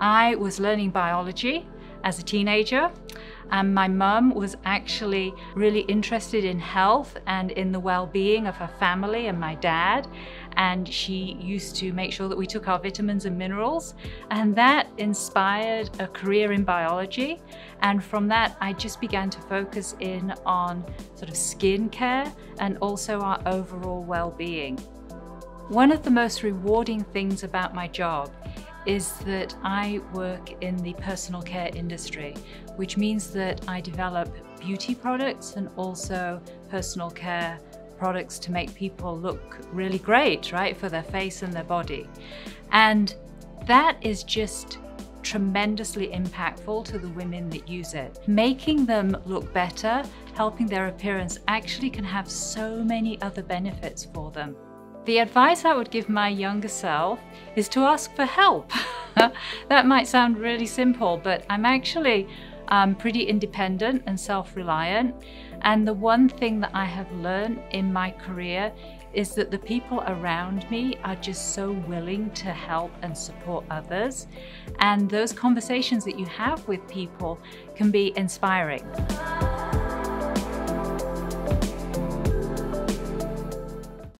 I was learning biology as a teenager and my mum was actually really interested in health and in the well-being of her family and my dad. And she used to make sure that we took our vitamins and minerals. And that inspired a career in biology. And from that I just began to focus in on sort of skin care and also our overall well-being. One of the most rewarding things about my job is that I work in the personal care industry, which means that I develop beauty products and also personal care products to make people look really great, right, for their face and their body. And that is just tremendously impactful to the women that use it. Making them look better, helping their appearance actually can have so many other benefits for them. The advice I would give my younger self is to ask for help. that might sound really simple, but I'm actually um, pretty independent and self-reliant. And the one thing that I have learned in my career is that the people around me are just so willing to help and support others. And those conversations that you have with people can be inspiring.